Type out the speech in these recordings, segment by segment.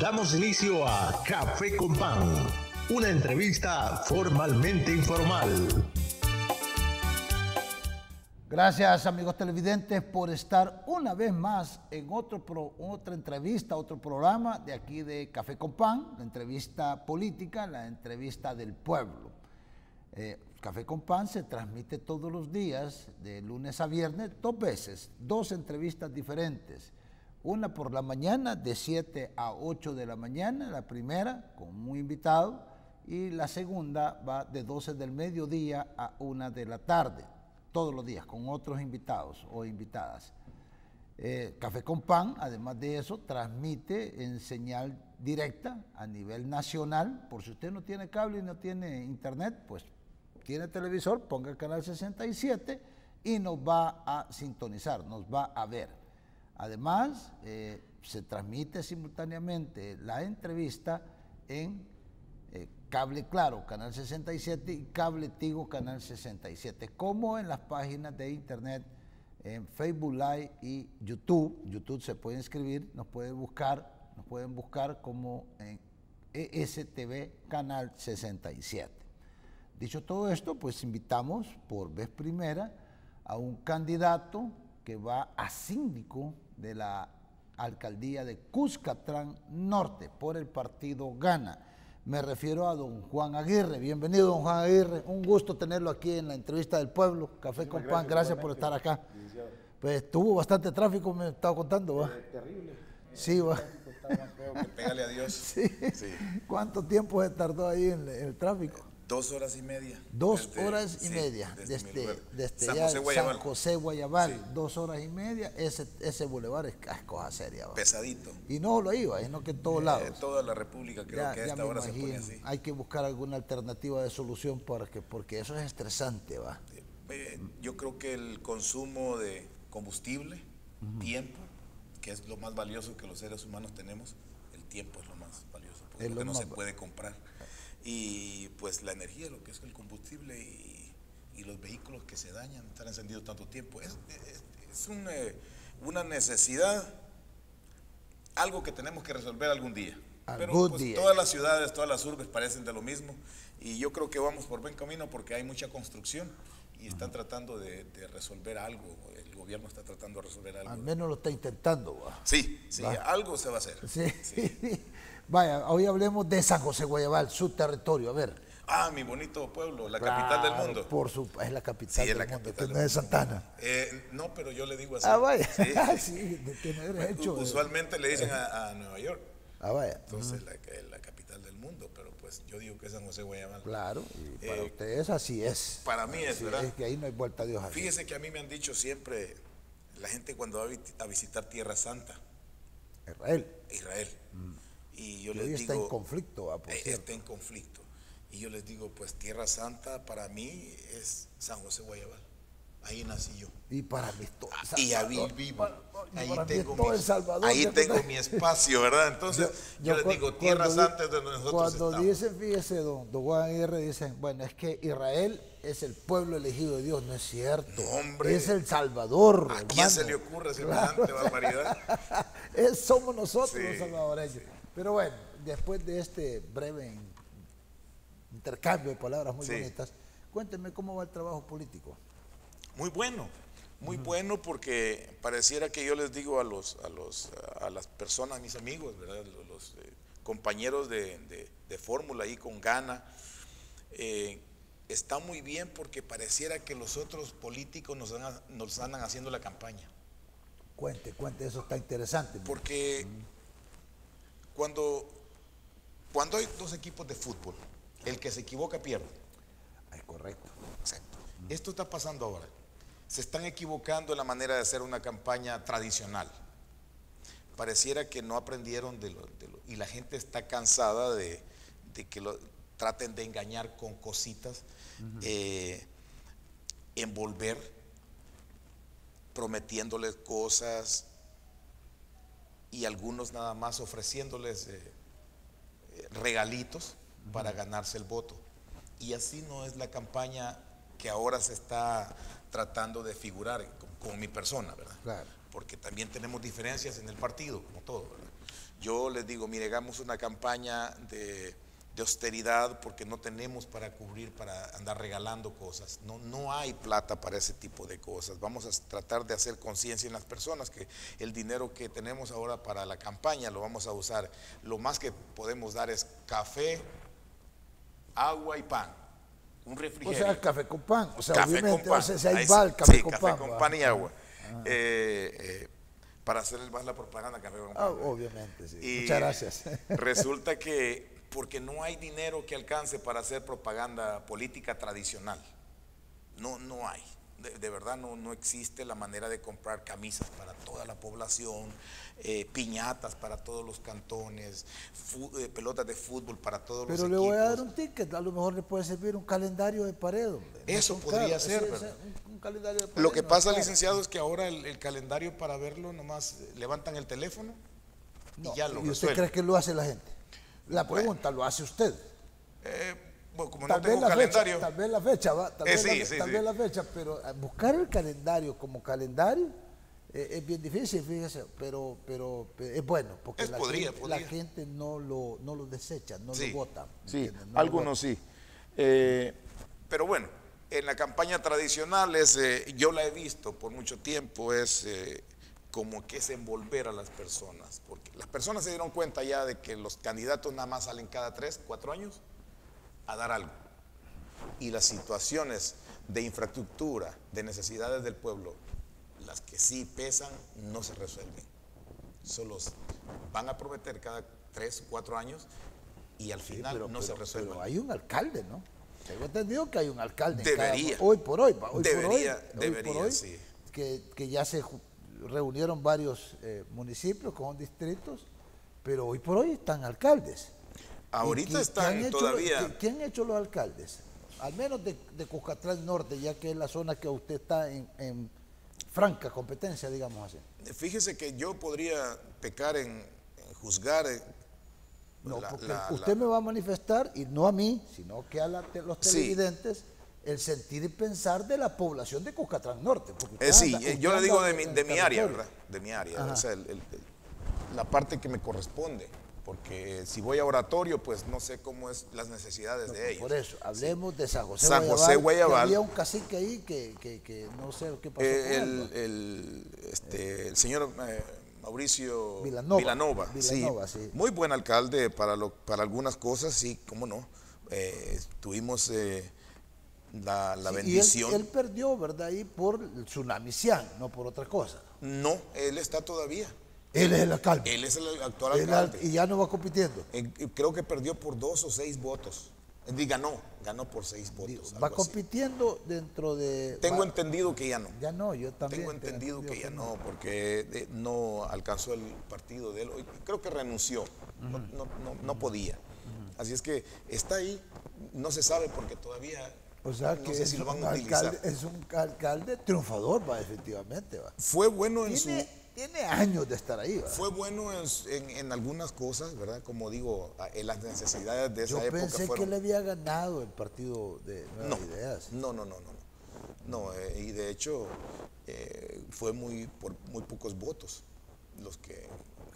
Damos inicio a Café con Pan, una entrevista formalmente informal. Gracias amigos televidentes por estar una vez más en otro otra entrevista, otro programa de aquí de Café con Pan, la entrevista política, la entrevista del pueblo. Eh, Café con Pan se transmite todos los días, de lunes a viernes, dos veces, dos entrevistas diferentes. Una por la mañana, de 7 a 8 de la mañana, la primera con un invitado, y la segunda va de 12 del mediodía a 1 de la tarde, todos los días, con otros invitados o invitadas. Eh, Café con Pan, además de eso, transmite en señal directa a nivel nacional. Por si usted no tiene cable y no tiene internet, pues tiene televisor, ponga el canal 67 y nos va a sintonizar, nos va a ver. Además, eh, se transmite simultáneamente la entrevista en eh, Cable Claro, Canal 67, y Cable Tigo, Canal 67, como en las páginas de internet, en Facebook Live y YouTube. YouTube se puede inscribir, nos pueden buscar, nos pueden buscar como en ESTV Canal 67. Dicho todo esto, pues invitamos por vez primera a un candidato que va a síndico de la alcaldía de Cuscatlán Norte por el partido Gana. Me refiero a don Juan Aguirre. Bienvenido, don Juan Aguirre. Un gusto tenerlo aquí en la entrevista del pueblo, Café con Pan. Gracias por estar acá. Pues tuvo bastante tráfico, me estaba contando. ¿va? Eh, terrible. Sí, va. pégale a Dios. Sí. ¿Cuánto tiempo se tardó ahí en el tráfico? Dos horas y media. Dos horas y media. Desde, desde, San, José Guayabal. San José Guayabal. Dos horas y media. Ese, ese bulevar es, cosa seria. Pesadito. Y no lo iba, sino que en todos eh, lados. Toda la República creo que a esta hora se pone así. Hay que buscar alguna alternativa de solución porque, porque eso es estresante, va. Eh, yo creo que el consumo de combustible, tiempo, que es lo más valioso que los seres humanos tenemos, el tiempo es lo más valioso, porque no se puede comprar y pues la energía, lo que es el combustible y, los vehículos que se dañan, estar encendidos tanto tiempo, es, es, eh, una necesidad, algo que tenemos que resolver algún día. Pero pues, todas las ciudades, todas las urbes parecen de lo mismo y yo creo que vamos por buen camino porque hay mucha construcción y están tratando de, resolver algo, el gobierno está tratando de resolver algo. Al menos lo está intentando. Sí, sí, algo se va a hacer. Sí. sí. Vaya, hoy hablemos de San José Guayabal, su territorio, a ver. Ah, mi bonito pueblo, la capital del mundo. Por su, es la capital sí, es la del capital mundo, no es Santana. Eh, no, pero yo le digo así. Ah, vaya. Sí, sí, tiene derecho. Usualmente le dicen a, Nueva York. Ah, vaya. Entonces, la, la, capital del mundo, pero pues yo digo que es San José Guayabal. Claro, y para eh, ustedes así es. Para mí es, ¿verdad? Es que ahí no hay vuelta a Dios. Fíjese que a mí me han dicho siempre, la gente cuando va a visitar Tierra Santa. Israel. Israel. Mm. Y yo les digo. Está en conflicto, ah, eh, Está en conflicto. Y yo les digo, pues Tierra Santa para mí es San José Guayabal. Ahí nací yo. Y para mí todo Y ahí vivo. ahí tengo, mi, ahí tengo mi espacio, ¿verdad? Entonces, yo, les digo, Tierra Santa es donde nosotros Cuando dicen, fíjese, don, don Juan R. dicen, bueno, es que Israel es el pueblo elegido de Dios, no es cierto. hombre. Es el Salvador. ¿A quién se le ocurre semejante barbaridad? es, somos nosotros los salvadoreños. Pero bueno, después de este breve intercambio de palabras muy bonitas, cuénteme cómo va el trabajo político. Muy bueno, muy bueno porque pareciera que yo les digo a los a los a las personas, mis amigos, ¿verdad? los, eh, compañeros de, fórmula ahí con Gana, eh, está muy bien porque pareciera que los otros políticos nos, nos andan haciendo la campaña. Cuente, cuente, eso está interesante. Porque cuando, cuando hay dos equipos de fútbol, el que se equivoca pierde. Es correcto. Exacto. Esto está pasando ahora. Se están equivocando en la manera de hacer una campaña tradicional. Pareciera que no aprendieron de lo, y la gente está cansada de, que lo traten de engañar con cositas, eh, envolver, prometiéndoles cosas, y algunos nada más ofreciéndoles eh, eh, regalitos para ganarse el voto. Y así no es la campaña que ahora se está tratando de figurar con, mi persona, ¿verdad? Porque también tenemos diferencias en el partido, como todo, ¿verdad? Yo les digo, mire, hagamos una campaña de, austeridad porque no tenemos para cubrir, para andar regalando cosas. No, no hay plata para ese tipo de cosas. Vamos a tratar de hacer conciencia en las personas que el dinero que tenemos ahora para la campaña lo vamos a usar. Lo más que podemos dar es café, agua y pan. Un refrigerio. O sea, café con pan. O sea, café con pan. ahí va el café con pan. con pan y agua. Eh, eh, para hacer más la propaganda café con pan. Ah, obviamente, sí. Muchas gracias. Resulta que porque no hay dinero que alcance para hacer propaganda política tradicional. No, no hay de, verdad no, no existe la manera de comprar camisas para toda la población, eh, piñatas para todos los cantones, eh, pelotas de fútbol para todos los equipos. Pero le voy a dar un ticket, a lo mejor le puede servir un calendario de pared. Eso podría ser, Un, calendario de pared, Lo que pasa, licenciado, es que ahora el, calendario para verlo nomás levantan el teléfono y ya lo ¿Y usted cree que lo hace la gente? La pregunta, ¿lo hace usted? Eh, como no tengo calendario. tal vez la fecha, va, tal, vez, la, fecha, pero eh, buscar el calendario como calendario eh, es bien difícil, fíjese, pero, pero es bueno, porque la, gente, no lo, no lo desecha, no lo vota. Sí, algunos sí. Eh, pero bueno, en la campaña tradicional es, yo la he visto por mucho tiempo, es como que es envolver a las personas, porque las personas se dieron cuenta ya de que los candidatos nada más salen cada tres, cuatro años a dar algo. Y las situaciones de infraestructura, de necesidades del pueblo, las que sí pesan, no se resuelven. Solo van a prometer cada tres, cuatro años y al final no se resuelven. Pero hay un alcalde, ¿no? Tengo entendido que hay un alcalde. Debería. hoy por hoy. hoy debería, por hoy, debería, sí. Que, que, ya se reunieron varios eh, municipios con distritos, pero hoy por hoy están alcaldes. Ahorita están todavía. ¿Qué han hecho los alcaldes? Al menos de, de Cuscatlán Norte, ya que es la zona que usted está en, franca competencia, digamos así. Fíjese que yo podría pecar en, juzgar. Eh, no, porque usted me va a manifestar, y no a mí, sino que a los televidentes, el sentir y pensar de la población de Cuscatlán Norte. Eh, sí, eh, yo le digo de mi, de mi área, ¿verdad? De mi área, o sea, la parte que me corresponde porque si voy a oratorio, pues no sé cómo es las necesidades de ellos. Por eso, hablemos de San José San José Guayabal. Había un cacique ahí que, que, no sé qué pasó eh, el, el, este, el, señor eh, Mauricio Vilanova. Vilanova, sí. Muy buen alcalde para, lo, para algunas cosas, sí, cómo no. Eh, tuvimos la, la bendición. Y él, perdió, ¿verdad? Ahí por el tsunami no por otra cosa. No, él está todavía. Él es el alcalde. Él es el actual alcalde. y ya no va compitiendo. creo que perdió por dos o seis votos. Y ganó, ganó por seis votos. va compitiendo dentro de. Tengo entendido que ya no. Ya no, yo también. Tengo entendido que ya no, porque eh, no alcanzó el partido de él. Creo que renunció, no, podía. Así es que está ahí, no se sabe porque todavía o sea que es, un alcalde, es un alcalde triunfador, va, efectivamente. Va. Fue bueno en su tiene años de estar ahí. Fue bueno en, algunas cosas, ¿verdad? Como digo, en las necesidades de esa Yo época. Yo pensé que le había ganado el partido de Nuevas Ideas. No, no, no, no. No, eh, y de hecho eh, fue muy por muy pocos votos los que.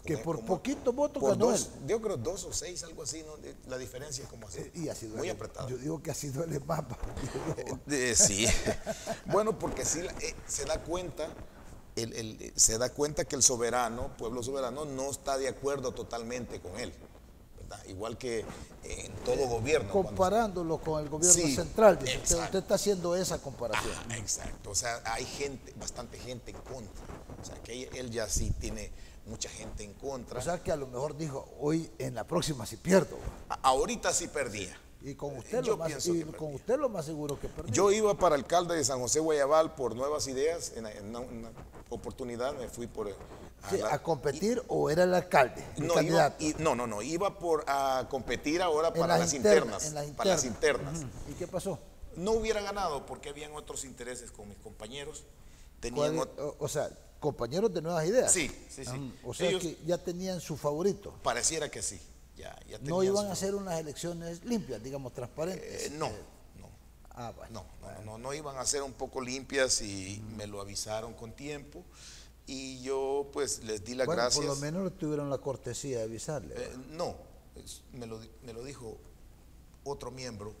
Que por poquitos votos ganó dos, Yo creo dos o seis, algo así, ¿no? La diferencia como así. Eh, y ha sido muy apretado. Yo digo que ha sido el mapa. sí. bueno, porque sí se da cuenta se da cuenta que el soberano, pueblo soberano, no está de acuerdo totalmente con él. Igual que en todo gobierno. Comparándolo con el gobierno central, usted, está haciendo esa comparación. exacto, o sea, hay gente, bastante gente en contra. O sea, que él ya sí tiene mucha gente en contra. O sea, que a lo mejor dijo, hoy en la próxima sí pierdo. ahorita sí perdía. Y con usted, lo más, con usted lo más seguro que perdió. Yo iba para alcalde de San José Guayabal por nuevas ideas, en, una, oportunidad me fui por... A, competir o era el alcalde? no, no, no, no, iba por a competir ahora para las, internas, Para las internas. ¿Y qué pasó? No hubiera ganado porque habían otros intereses con mis compañeros. Tenían o, sea, compañeros de nuevas ideas. Sí, sí, sí. o sea que ya tenían su favorito. Pareciera que sí no iban a ser unas elecciones limpias, digamos, transparentes. Eh, no, no. Ah, no, no, no, no, iban a ser un poco limpias y me lo avisaron con tiempo. Y yo pues les di las bueno, gracias. Por lo menos tuvieron la cortesía de avisarle. Eh, no, me, lo, me lo dijo otro miembro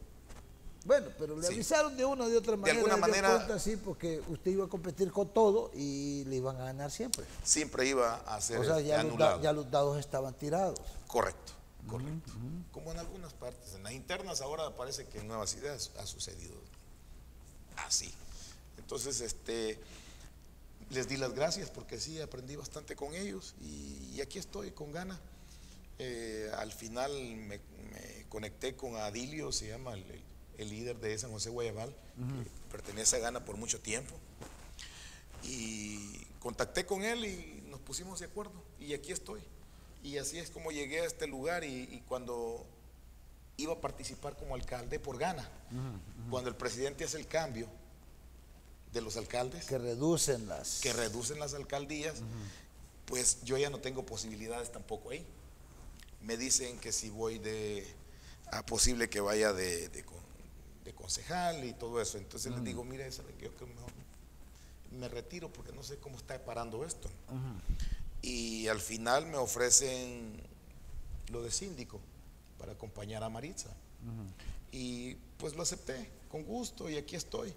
bueno, pero le avisaron de una o de otra manera. De alguna manera. sí, porque usted iba a competir con todo y le iban a ganar siempre. Siempre iba a ser O sea, ya, los, ya los, dados estaban tirados. Correcto, correcto. Como en algunas partes. En las internas ahora parece que en Nuevas Ideas ha sucedido así. Entonces, este, les di las gracias porque sí, aprendí bastante con ellos y, aquí estoy con ganas. Eh, al final me, conecté con Adilio, se llama el el líder de San José Guayabal, que pertenece a Gana por mucho tiempo. Y contacté con él y nos pusimos de acuerdo. Y aquí estoy. Y así es como llegué a este lugar y, cuando iba a participar como alcalde por Gana, cuando el presidente hace el cambio de los alcaldes. Que reducen las. Que reducen las alcaldías, pues yo ya no tengo posibilidades tampoco ahí. Me dicen que si voy de, a posible que vaya de, de, de concejal y todo eso. Entonces les digo, mire, yo que mejor me retiro porque no sé cómo está parando esto. Y al final me ofrecen lo de síndico para acompañar a Maritza. Y pues lo acepté con gusto y aquí estoy.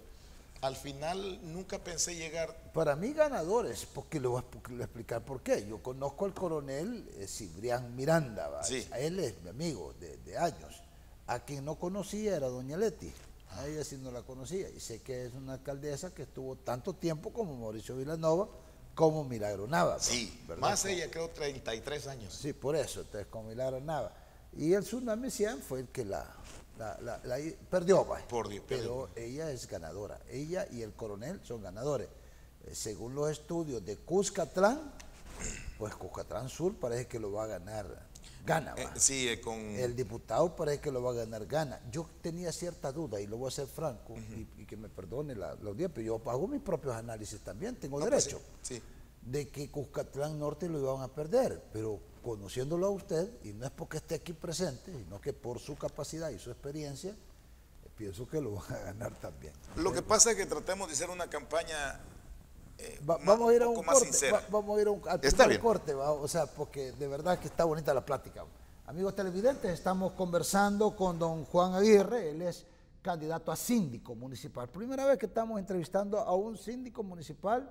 Al final nunca pensé llegar. Para mí ganadores, porque le voy a, explicar por qué. Yo conozco al coronel eh, Cibrián Miranda, a él es mi amigo de, de años. A quien no conocía era doña Leti. A ella sí no la conocía. Y sé que es una alcaldesa que estuvo tanto tiempo como Mauricio Villanova, como Milagro Nava. Sí, más ella creo 33 años. Sí, por eso, entonces con Milagro Nava. Y el tsunami fue el que la, perdió, pues. Por Dios, pero ella es ganadora. Ella y el coronel son ganadores. Eh, según los estudios de Cuscatlán, pues Cuscatlán Sur parece que lo va a ganar gana. Eh, sí, eh, con... El diputado parece que lo va a ganar, gana. Yo tenía cierta duda, y lo voy a hacer franco, y, que me perdone la, audiencia, pero yo hago mis propios análisis también, tengo pues derecho, de que Cuscatlán Norte lo iban a perder, pero conociéndolo a usted, y no es porque esté aquí presente, sino que por su capacidad y su experiencia, pienso que lo van a ganar también. Lo que pasa es que tratemos de hacer una campaña eh, vamos a ir a un, corte, vamos a ir a un corte, o sea, porque de verdad que está bonita la plática. Amigos televidentes, estamos conversando con don Juan Aguirre, él es candidato a síndico municipal. Primera vez que estamos entrevistando a un síndico municipal,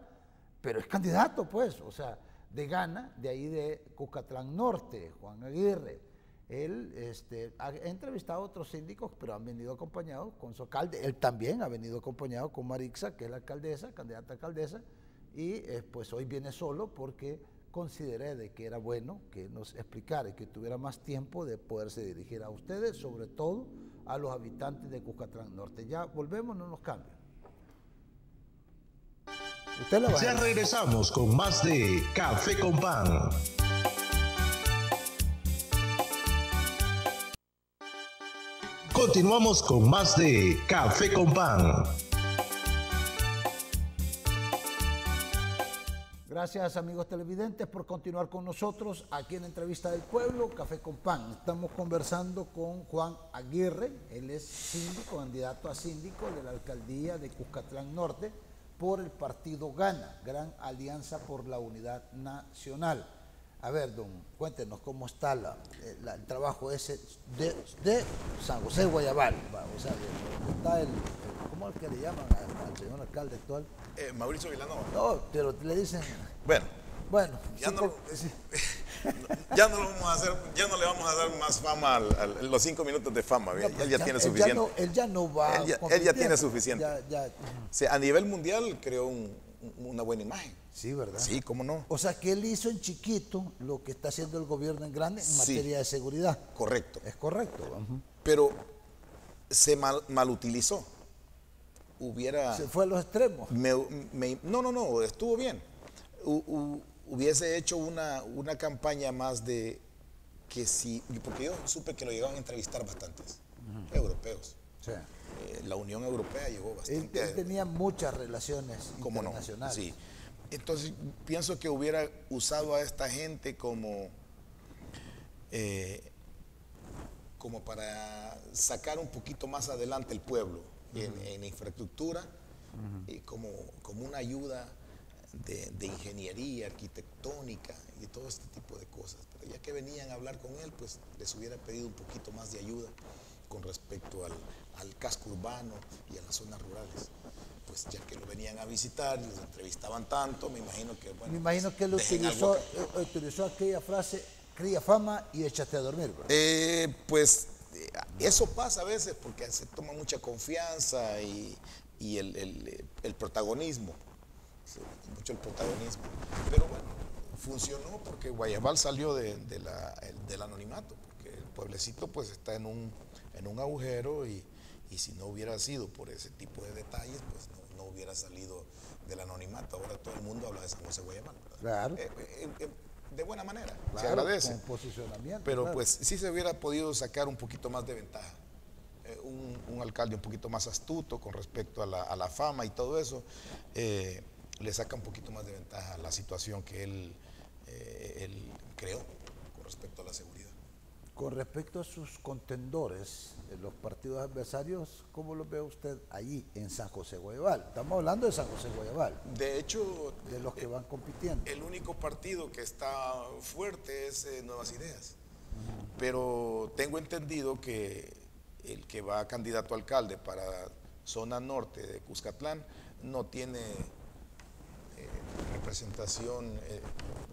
pero es candidato, pues, o sea, de Gana, de ahí de Cucatlán Norte, Juan Aguirre. Él este, ha entrevistado a otros síndicos, pero han venido acompañados con su alcalde. Él también ha venido acompañado con Marixa, que es la alcaldesa, candidata a alcaldesa, y eh, pues hoy viene solo porque consideré de que era bueno que nos explicara y que tuviera más tiempo de poderse dirigir a ustedes, sobre todo a los habitantes de Cucatlán Norte. Ya volvemos, no nos cambian. ya regresamos con más de Café con Pan. Continuamos con más de Café con Pan. Gracias amigos televidentes por continuar con nosotros aquí en Entrevista del Pueblo, Café con Pan. Estamos conversando con Juan Aguirre, él es síndico, candidato a síndico de la alcaldía de Cuscatlán Norte por el partido GANA, Gran Alianza por la Unidad Nacional. A ver, don, cuéntenos cómo está eh, el trabajo ese de, San José Guayabal, o sea, está el, ¿cómo es que le llaman al, señor alcalde actual? Eh, Mauricio Vilanova. No, pero le dicen... Bueno. Bueno. Ya, no, ya, no, vamos a hacer, ya no le vamos a dar más fama a los cinco minutos de fama, él ya, tiene suficiente. Él ya no, va Él él ya tiene suficiente. a nivel mundial creó una buena imagen. Sí, ¿verdad? Sí, cómo no. O sea, que él hizo en chiquito lo que está haciendo el gobierno en grande en materia de seguridad. Correcto. Es correcto. Pero se mal, utilizó. Hubiera... Se fue a los extremos. no, no, no, estuvo bien. hubiese hecho una, una campaña más de que si, porque yo supe que lo llegaban a entrevistar bastantes europeos. Sí. Eh, la Unión Europea llegó bastante. Él, tenía muchas relaciones internacionales. Sí. Entonces pienso que hubiera usado a esta gente como, eh, como para sacar un poquito más adelante el pueblo en, infraestructura y como, como una ayuda de, ingeniería arquitectónica y todo este tipo de cosas. Pero ya que venían a hablar con él, pues les hubiera pedido un poquito más de ayuda con respecto al, casco urbano y a las zonas rurales. Pues ya que lo venían a visitar y los entrevistaban tanto, me imagino que... Bueno, me imagino que él utilizó, eh, utilizó aquella frase, cría fama y échate a dormir. Eh, pues eh, eso pasa a veces porque se toma mucha confianza y, el protagonismo mucho el protagonismo. Pero bueno, funcionó porque Guayabal salió de, del anonimato, porque el pueblecito pues está en un, en un agujero y, si no hubiera sido por ese tipo de detalles, pues no, hubiera salido del anonimato. Ahora todo el mundo habla de San José Guayabal. Claro. Eh, eh, eh, de buena manera, se agradece. posicionamiento, pero pues sí se hubiera podido sacar un poquito más de ventaja. Un, alcalde un poquito más astuto con respecto a la, a la fama y todo eso le saca un poquito más de ventaja a la situación que él, eh, él creó con respecto a la seguridad. Con respecto a sus contendores, los partidos adversarios, ¿cómo los ve usted allí en San José Guayabal? Estamos hablando de San José Guayabal. De hecho, de los que eh, van compitiendo. El único partido que está fuerte es eh, Nuevas Ideas. Pero tengo entendido que el que va a candidato a alcalde para zona norte de Cuscatlán no tiene representación eh,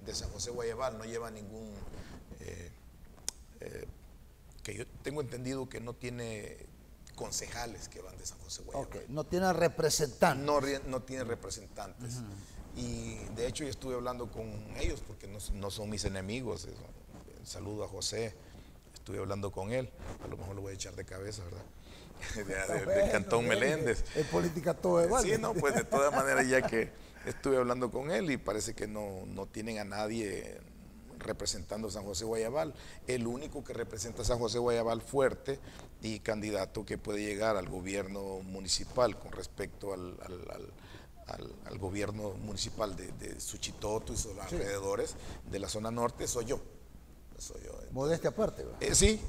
de San José Guayabal no lleva ningún, eh, eh, que yo tengo entendido que no tiene concejales que van de San José Guayabal. no tiene representantes. No, no tiene representantes. Y de hecho yo estuve hablando con ellos porque no, son mis enemigos. saludo a José, estuve hablando con él, a lo mejor lo voy a echar de cabeza, ¿verdad? De, Cantón Meléndez. En política todo igual. Sí, no, pues de todas maneras ya que Estuve hablando con él y parece que no, tienen a nadie representando a San José Guayabal. El único que representa a San José Guayabal fuerte y candidato que puede llegar al gobierno municipal con respecto al, gobierno municipal de, Suchitoto y sus alrededores de la zona norte soy yo. Soy yo. Modestia aparte. Eh, sí,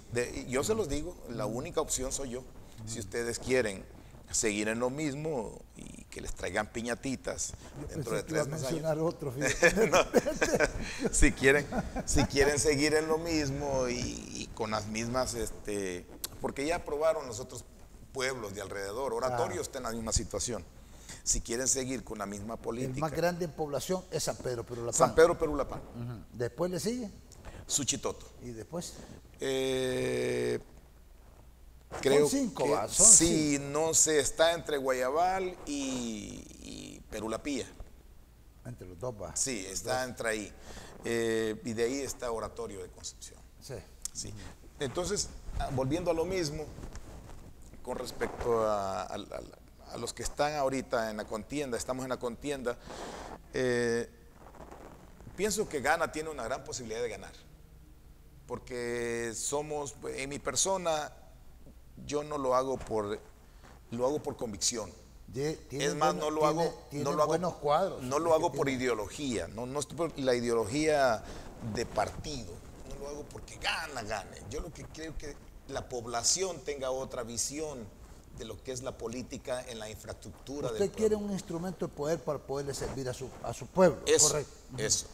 yo se los digo, la única opción soy yo. Si ustedes quieren seguir en lo mismo y que les traigan piñatitas dentro de tres mencionar otro, si quieren si quieren seguir en lo mismo y, con las mismas este porque ya aprobaron los otros pueblos de alrededor oratorio está en la misma situación. Si quieren seguir con la misma política el más grande en población es San Pedro Perulapán. San Pedro Perulapán. Después le sigue. Suchitoto. Y después eh, Creo cinco, que sí, no se está entre Guayabal y, Perulapía. Entre los dos va. Sí, está entre ahí. Eh, y de ahí está Oratorio de Concepción. Sí. sí. Entonces, ah, volviendo a lo mismo, con respecto a, los que están ahorita en la contienda, estamos en la contienda, eh, pienso que Gana tiene una gran posibilidad de ganar. Porque somos, en mi persona, yo no lo hago por, lo hago por convicción. es más, no lo hago, no lo hago, cuadros, no lo hago por ideología, no, no estoy por la ideología de partido, no lo hago porque gana, gane. Yo lo que creo que la población tenga otra visión de lo que es la política en la infraestructura. Usted quiere un instrumento de poder para poderle servir a su, a su pueblo. Eso, correcto. Eso.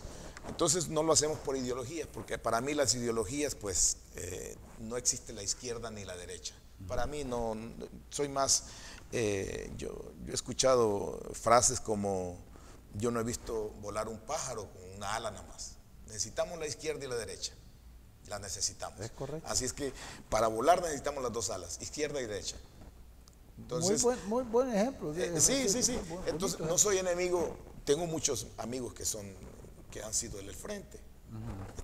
Entonces no lo hacemos por ideología, porque para mí las ideologías, pues eh, no existe la izquierda ni la derecha. Para mí no, soy más, eh, yo, he escuchado frases como, yo no he visto volar un pájaro con una ala nada más. Necesitamos la izquierda y la derecha. La necesitamos. Es correcto. Así es que para volar necesitamos las dos alas, izquierda y derecha. Entonces, muy, buen, ejemplo. Eh, sí, sí, sí. Entonces, no soy enemigo. Tengo muchos amigos que son que han sido del frente.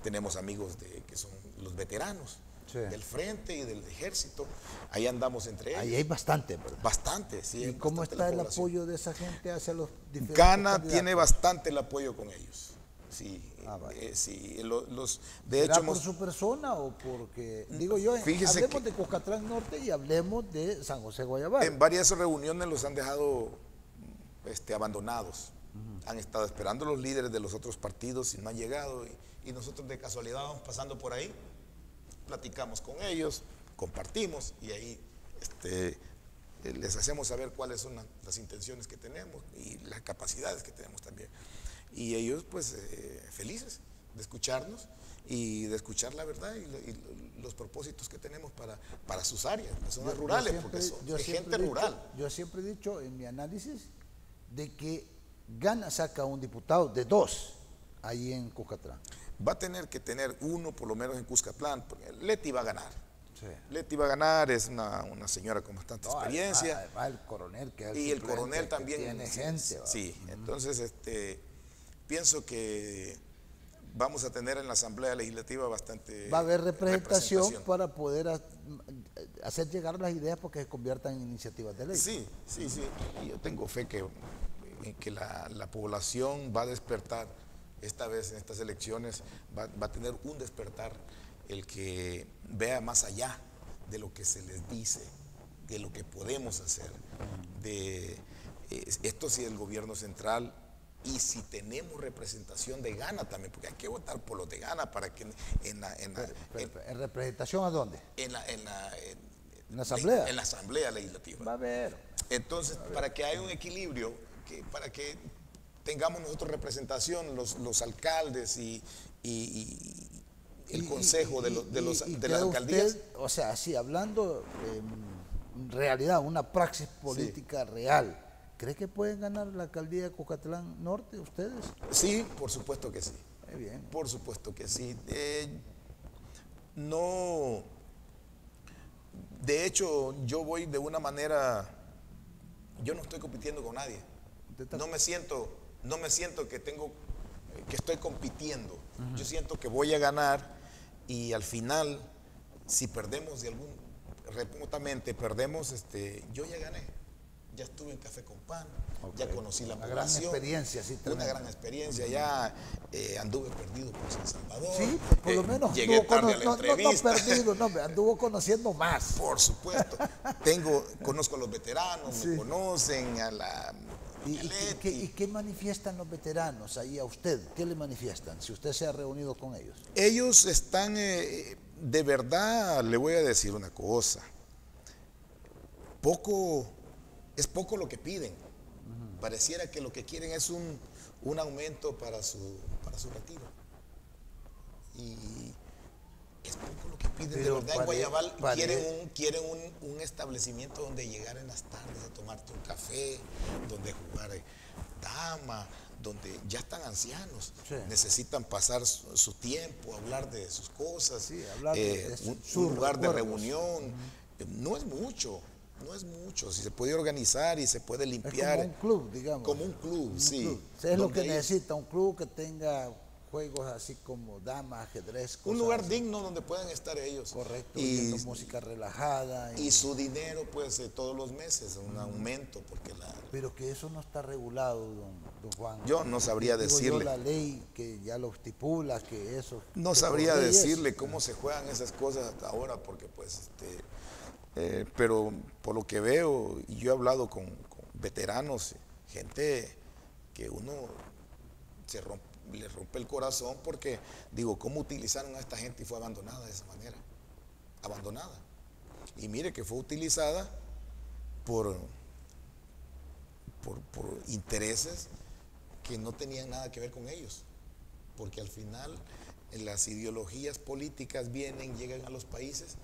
Tenemos amigos de, que son los veteranos del frente y del ejército. Ahí andamos entre ellos. Ahí hay bastante, ¿verdad? Bastante, sí. ¿Y cómo está el apoyo de esa gente hacia los diferentes Gana tiene bastante el apoyo con ellos. Sí, ah, eh, sí. Los, de hecho, por su persona o porque, digo yo, hablemos de Cocatlán Norte y hablemos de San José Guayabal. En varias reuniones los han dejado este, abandonados. Han estado esperando los líderes de los otros partidos y no han llegado. Y, y nosotros de casualidad vamos pasando por ahí platicamos con ellos, compartimos y ahí este, eh, les hacemos saber cuáles son las intenciones que tenemos y las capacidades que tenemos también. Y ellos pues eh, felices de escucharnos y de escuchar la verdad y, los propósitos que tenemos para, para sus áreas, las zonas rurales, porque son gente rural. Yo siempre he dicho en mi análisis de que gana, saca un diputado de dos ahí en Cuscatlán. Va a tener que tener uno por lo menos en Cuscatlán, porque Leti va a ganar. Leti va a ganar, es una, señora con bastante experiencia. el coronel que Y el coronel también. Tiene gente. Sí, entonces este, pienso que vamos a tener en la Asamblea Legislativa bastante. Va a haber representación, para poder hacer llegar las ideas porque se conviertan en iniciativas de ley. Sí, sí, sí. Y yo tengo fe que, que la, población va a despertar esta vez en estas elecciones, va, va a tener un despertar el que vea más allá de lo que se les dice, de lo que podemos hacer, de esto sí el gobierno central y si tenemos representación de Gana también, porque hay que votar por los de Gana para que en la... ¿En, representación a dónde? En la, en la, asamblea? En, la asamblea legislativa. Va a haber. Entonces, para que haya un equilibrio, que, para que tengamos nosotros representación, los, los alcaldes y, el consejo de, los, de, los, de las alcaldías. o sea, sí, hablando en realidad, una praxis política real, ¿cree que pueden ganar la alcaldía de Cocatlán Norte ustedes? Sí, por supuesto que sí. Muy bien. Por supuesto que sí. Eh, no. De hecho, yo voy de una manera. Yo no estoy compitiendo con nadie. No me siento, no me siento que tengo, que estoy compitiendo. Yo siento que voy a ganar y al final, si perdemos de algún, remotamente perdemos, este, yo ya gané. Ya estuve en Café con Pan, ya conocí la una gran experiencia, sí, Una gran experiencia, ya eh, anduve perdido por San Salvador. Sí, por lo eh, menos llegué tarde a la entrevista. No, no, perdido, no, me anduvo conociendo más. Por supuesto. Tengo, conozco a los veteranos, me conocen, a la ¿Y, qué, manifiestan los veteranos ahí a usted? ¿Qué le manifiestan si usted se ha reunido con ellos? Ellos están, eh, de verdad, le voy a decir una cosa. Poco, es poco lo que piden. Pareciera que lo que quieren es un, aumento para su, para su retiro. Y es poco lo que piden. de verdad, en Guayabal quieren, un, quieren un, establecimiento donde llegar en las tardes a tomarte un café, donde jugar eh, dama, donde ya están ancianos, necesitan pasar su, tiempo, hablar de sus cosas, hablar de, eh, un, lugar de reunión. No es mucho, no es mucho. Si se puede organizar y se puede limpiar. como un club, digamos. Como un club, sí. Es lo que necesita, un club que tenga juegos así como damas, ajedrez. Un lugar digno donde puedan estar ellos. Correcto, y música relajada. Y, su dinero, pues, todos los meses, un aumento, porque la... Pero que eso no está regulado, don, Juan. Yo no sabría decirle. la ley que ya lo estipula, que eso... No sabría decirle cómo se juegan esas cosas hasta ahora, porque pues, este... Eh, pero por lo que veo, y yo he hablado con, con veteranos, gente que uno se rompe le rompe el corazón porque digo, ¿cómo utilizaron a esta gente y fue abandonada de esa manera? Abandonada. Y mire que fue utilizada por, por, intereses que no tenían nada que ver con ellos. Porque al final las ideologías políticas vienen, llegan a los países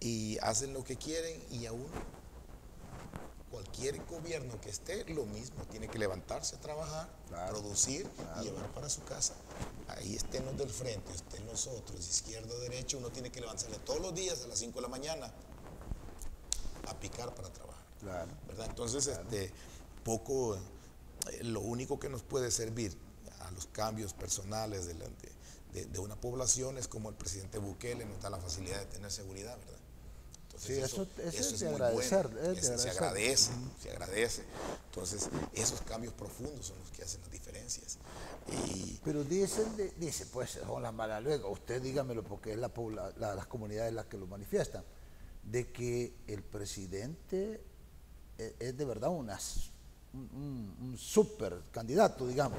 y hacen lo que quieren y aún cualquier gobierno que esté, lo mismo, tiene que levantarse a trabajar, producir y llevar para su casa. Ahí estén los del frente, estén nosotros, izquierda, derecha, uno tiene que levantarse todos los días a las 5 de la mañana a picar para trabajar. ¿verdad? Entonces, este, poco, eh, lo único que nos puede servir a los cambios personales de, de una población es como el presidente Bukele nos da la facilidad de tener seguridad, ¿verdad? Sí, eso, es, de agradecer. Se agradece, se agradece. Entonces, esos cambios profundos son los que hacen las diferencias. Pero dicen, dice, pues son las malas luego, usted dígamelo porque es la, las comunidades las que lo manifiestan, de que el presidente e, es, de verdad un super candidato, digamos.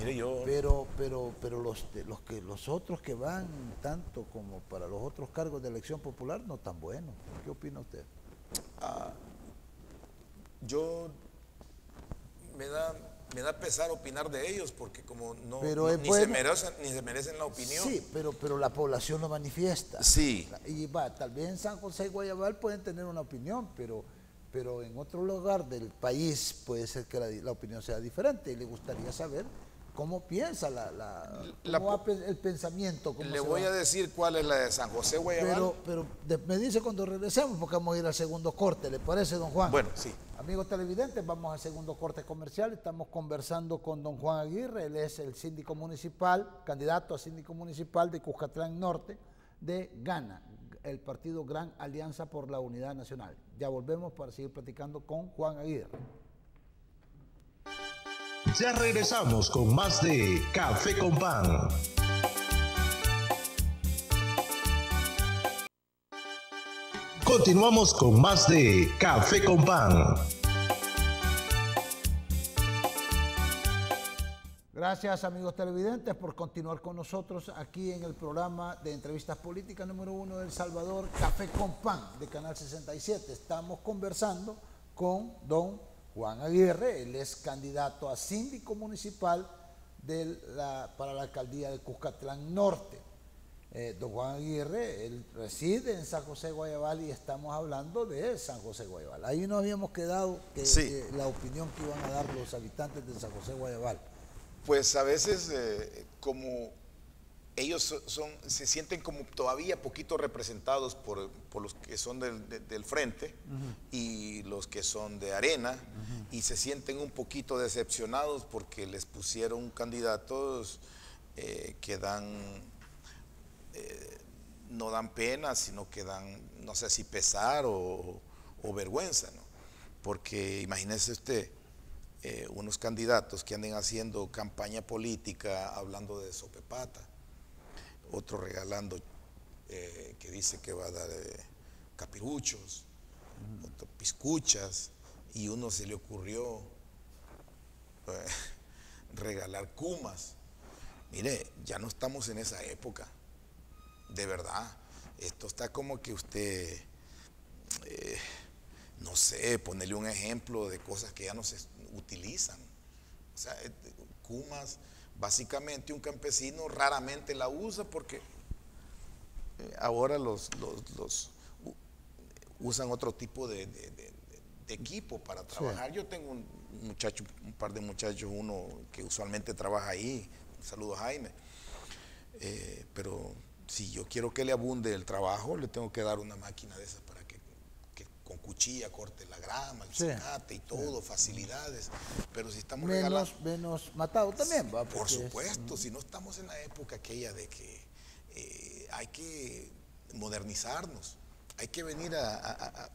Mire, yo. Pero, pero, pero los, los, que, los otros que van tanto como para los otros cargos de elección popular no tan buenos. ¿Qué opina usted? Ah, yo me da me da pesar opinar de ellos porque como no, ni, se merecen, ni se merecen la opinión. Sí, pero, pero la población lo manifiesta. Sí. Y va, tal vez en San José y Guayabal pueden tener una opinión, pero, pero en otro lugar del país puede ser que la opinión sea diferente y le gustaría saber ¿Cómo piensa la, la, el pensamiento? le voy a decir cuál es la de San José Guayabal. Pero, pero me dice cuando regresemos, porque vamos a ir al segundo corte, ¿le parece, don Juan? Bueno, sí. Amigos televidentes, vamos al segundo corte comercial. Estamos conversando con don Juan Aguirre, él es el síndico municipal, candidato a síndico municipal de Cuscatlán Norte de Gana, el partido Gran Alianza por la Unidad Nacional. Ya volvemos para seguir platicando con Juan Aguirre. Ya regresamos con más de Café con Pan. Continuamos con más de Café con Pan. Gracias amigos televidentes por continuar con nosotros aquí en el programa de entrevistas políticas número uno de El Salvador, Café con Pan de Canal 67. Estamos conversando con don Juan Aguirre, él es candidato a síndico municipal para la alcaldía de Cuscatlán Norte. Eh, don Juan Aguirre, él reside en San José Guayabal y estamos hablando de San José Guayabal. Ahí nos habíamos quedado que, la opinión que iban a dar los habitantes de San José Guayabal. Pues a veces eh, como ellos son, se sienten como todavía poquito representados por, los que son del, frente y los que son de arena y se sienten un poquito decepcionados porque les pusieron candidatos eh, que dan, eh, no dan pena, sino que dan, no sé si pesar o, vergüenza, ¿no? Porque imagínese usted, eh, unos candidatos que anden haciendo campaña política hablando de sopepata otro regalando eh, que dice que va a dar eh, capiruchos, otro piscuchas, y uno se le ocurrió eh, regalar cumas. Mire, ya no estamos en esa época, de verdad. Esto está como que usted, no sé, ponerle un ejemplo de cosas que ya no se utilizan. O sea, cumas Básicamente un campesino raramente la usa porque eh, ahora los, los, usan otro tipo de, equipo para trabajar. Yo tengo un muchacho, un par de muchachos, uno que usualmente trabaja ahí, saludo Jaime, eh, pero si yo quiero que le abunde el trabajo, le tengo que dar una máquina de esas con cuchilla corte la grama, el zacate y todo, facilidades. Pero si estamos menos, Menos matado también, va. Por supuesto, si no estamos en la época aquella de que eh, hay que modernizarnos, hay que venir a,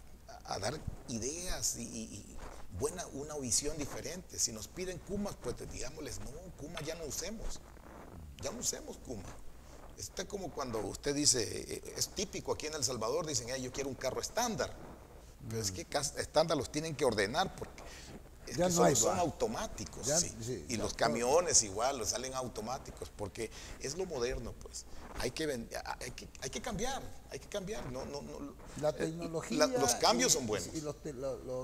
dar ideas y, buena, una visión diferente. Si nos piden Kumas, pues digámosles, no, Kuma ya no usemos, ya no usemos Kuma. Está como cuando usted dice, eh, es típico aquí en El Salvador, dicen, yo quiero un carro estándar. Pero es que estándar los tienen que ordenar porque son, automáticos. y los camiones igual, los salen automáticos porque es lo moderno, pues. Hay que, hay que, hay que cambiar, hay que cambiar. No, no, no, la eh, tecnología. los cambios son buenos. Y lo,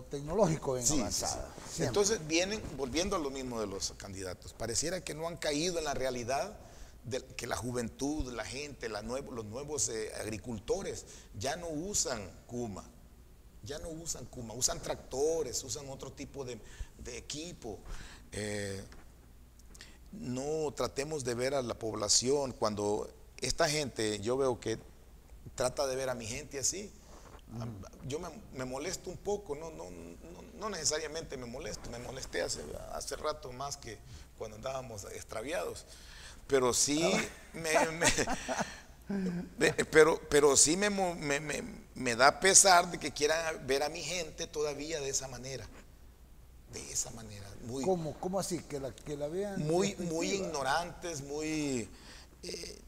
tecnológico en avanzada. Entonces vienen, volviendo a lo mismo de los candidatos, pareciera que no han caído en la realidad de que la juventud, la gente, la los nuevos eh, agricultores ya no usan Kuma ya no usan Kuma, usan tractores, usan otro tipo de, equipo. Eh, no tratemos de ver a la población cuando esta gente, yo veo que trata de ver a mi gente así. Yo me, molesto un poco, no, no, no, necesariamente me molesto, me molesté hace, hace rato más que cuando andábamos extraviados, pero sí me, pero, pero sí me, me, da pesar de que quieran ver a mi gente todavía de esa manera. De esa manera. Muy, ¿Cómo, ¿Cómo así? Que la, que la vean. Muy, muy ignorantes, muy. Eh,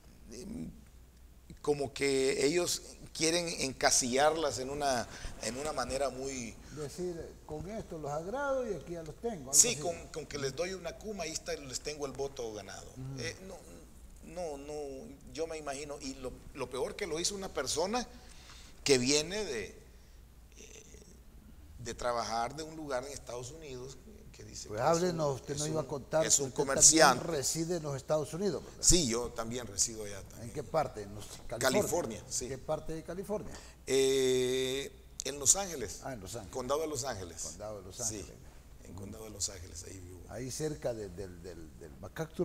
como que ellos quieren encasillarlas en una, en una manera muy... Decir, con esto los agrado y aquí ya los tengo. Sí, con, con, que les doy una cuma, ahí está, les tengo el voto ganado. Eh, no, no, no, yo me imagino, y lo, peor que lo hizo una persona que viene de, eh, de trabajar de un lugar en Estados Unidos que dice pues háblenos, usted nos iba a contar. Es un comerciante. reside en los Estados Unidos. Sí, yo también resido allá. ¿En qué parte? En California. sí. ¿Qué parte de California? Eh, en Los Ángeles. Ah, en Los Ángeles. Condado de Los Ángeles. Condado de Los Ángeles. Sí, en Condado de Los Ángeles, ahí vivo. Ahí cerca del, del, del,